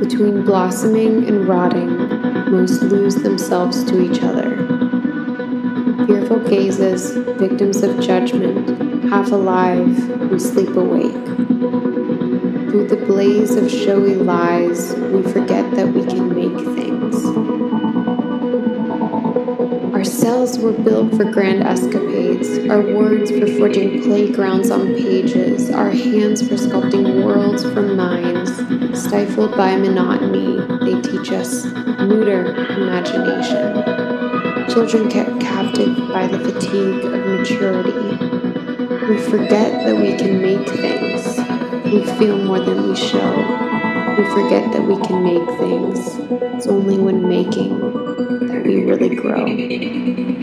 Between blossoming and rotting, most lose themselves to each other. Fearful gazes, victims of judgment, half alive, we sleep awake. Through the blaze of showy lies, we forget that we can make things. Our cells were built for grand escapades, our words for forging playgrounds on pages, our hands for sculpting. Stifled by monotony, they teach us neuter imagination. Children kept captive by the fatigue of maturity. We forget that we can make things. We feel more than we show. We forget that we can make things. It's only when making that we really grow.